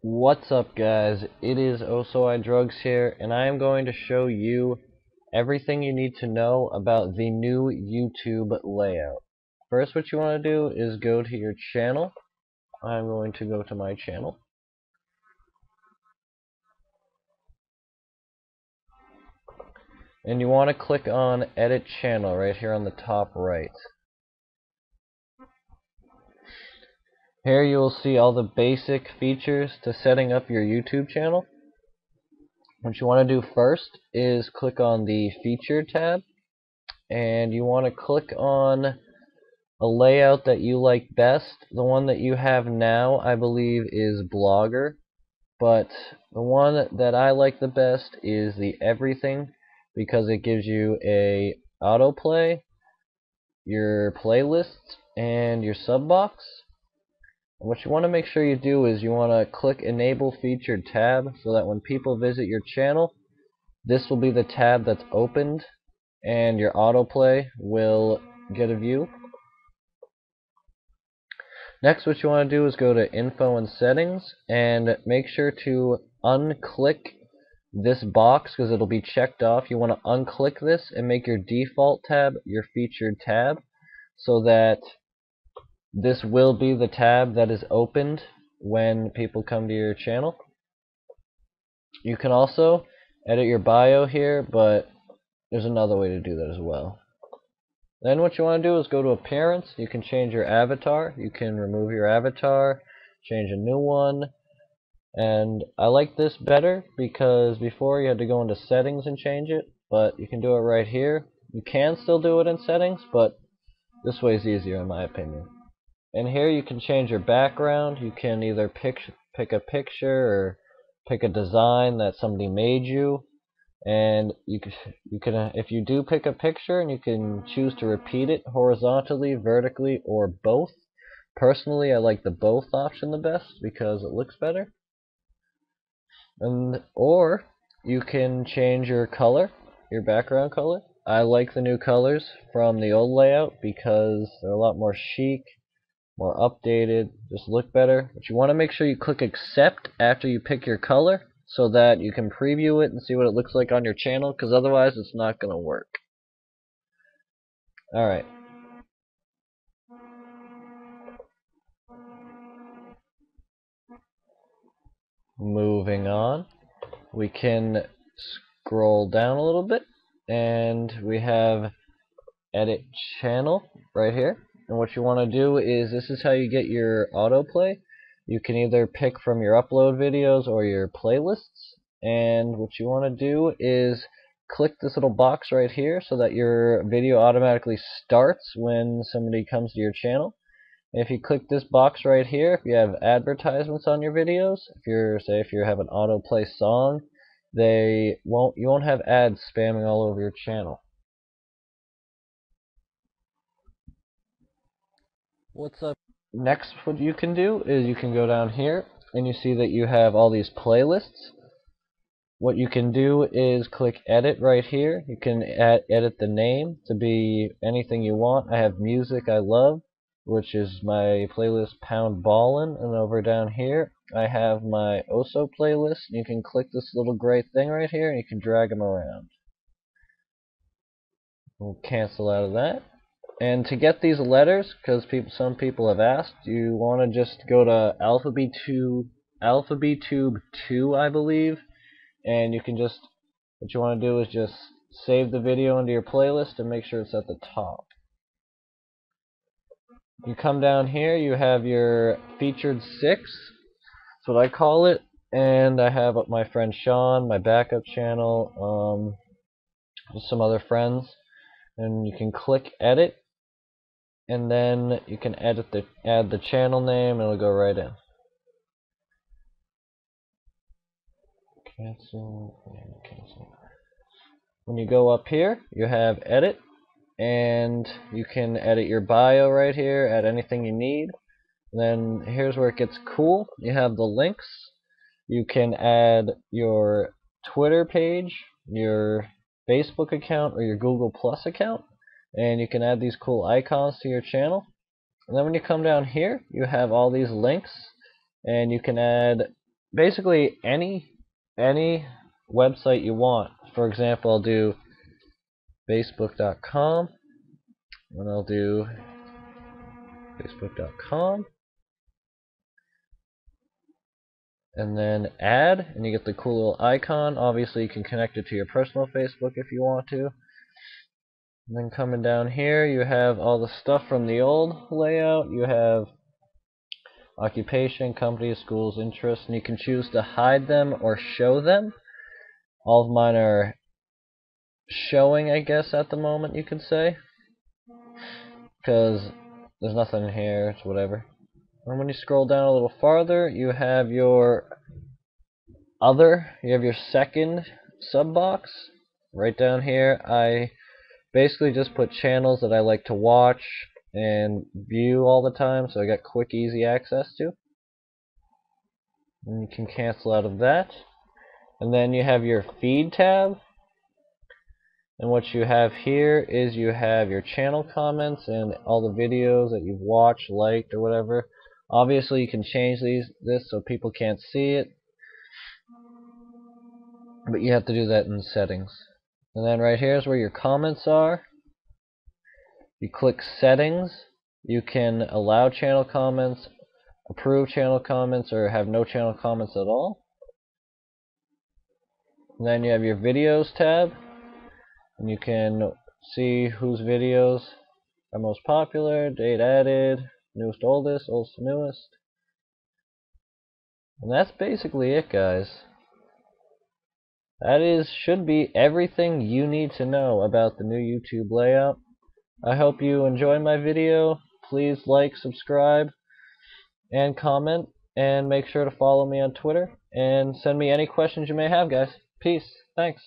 What's up guys, it is OSOI Drugs here, and I am going to show you everything you need to know about the new YouTube layout. First what you want to do is go to your channel. I'm going to go to my channel. And you want to click on Edit Channel right here on the top right. Here you will see all the basic features to setting up your YouTube channel. What you want to do first is click on the Feature tab and you want to click on a layout that you like best. The one that you have now I believe is Blogger but the one that I like the best is the Everything because it gives you a autoplay, your playlists, and your sub box what you want to make sure you do is you want to click Enable Featured tab so that when people visit your channel, this will be the tab that's opened and your autoplay will get a view. Next what you want to do is go to Info and Settings and make sure to unclick this box because it'll be checked off. You want to unclick this and make your default tab your featured tab so that this will be the tab that is opened when people come to your channel. You can also edit your bio here, but there's another way to do that as well. Then what you want to do is go to appearance. You can change your avatar. You can remove your avatar, change a new one. And I like this better because before you had to go into settings and change it, but you can do it right here. You can still do it in settings, but this way is easier in my opinion. And here you can change your background. You can either pick pick a picture or pick a design that somebody made you. And you can, you can uh, if you do pick a picture and you can choose to repeat it horizontally, vertically, or both. Personally, I like the both option the best because it looks better. And or you can change your color, your background color. I like the new colors from the old layout because they're a lot more chic more updated, just look better. But you want to make sure you click accept after you pick your color so that you can preview it and see what it looks like on your channel because otherwise it's not going to work. Alright. Moving on, we can scroll down a little bit and we have edit channel right here and what you want to do is this is how you get your autoplay. You can either pick from your upload videos or your playlists. And what you want to do is click this little box right here so that your video automatically starts when somebody comes to your channel. If you click this box right here, if you have advertisements on your videos, if you're say if you have an autoplay song, they won't you won't have ads spamming all over your channel. What's up? Next, what you can do is you can go down here and you see that you have all these playlists. What you can do is click edit right here. You can add, edit the name to be anything you want. I have music I love, which is my playlist Pound Ballin', and over down here I have my Oso playlist. You can click this little gray thing right here and you can drag them around. We'll cancel out of that. And to get these letters, because people, some people have asked, you want to just go to AlphabeTube, AlphabeTube 2, I believe, and you can just, what you want to do is just save the video into your playlist and make sure it's at the top. You come down here, you have your featured six, that's what I call it, and I have my friend Sean, my backup channel, um, just some other friends, and you can click edit and then you can edit the add the channel name and it'll go right in. Cancel and cancel. When you go up here, you have edit and you can edit your bio right here, add anything you need. then here's where it gets cool. You have the links. You can add your Twitter page, your Facebook account, or your Google Plus account and you can add these cool icons to your channel. And then when you come down here you have all these links. And you can add basically any any website you want. For example, I'll do facebook.com and I'll do facebook.com and then add and you get the cool little icon. Obviously you can connect it to your personal Facebook if you want to and then coming down here you have all the stuff from the old layout you have occupation, company, schools, interests and you can choose to hide them or show them all of mine are showing I guess at the moment you could say because there's nothing in here, it's whatever. And when you scroll down a little farther, you have your other, you have your second sub box. Right down here, I basically just put channels that I like to watch and view all the time, so I got quick, easy access to. And you can cancel out of that. And then you have your feed tab, and what you have here is you have your channel comments and all the videos that you've watched, liked, or whatever. Obviously, you can change these this so people can't see it. But you have to do that in settings. And then right here is where your comments are. You click settings. You can allow channel comments, approve channel comments, or have no channel comments at all. And then you have your videos tab and you can see whose videos are most popular, date added, newest oldest, oldest newest. And that's basically it guys. That is should be everything you need to know about the new YouTube layout. I hope you enjoy my video. Please like, subscribe, and comment, and make sure to follow me on Twitter, and send me any questions you may have, guys. Peace. Thanks.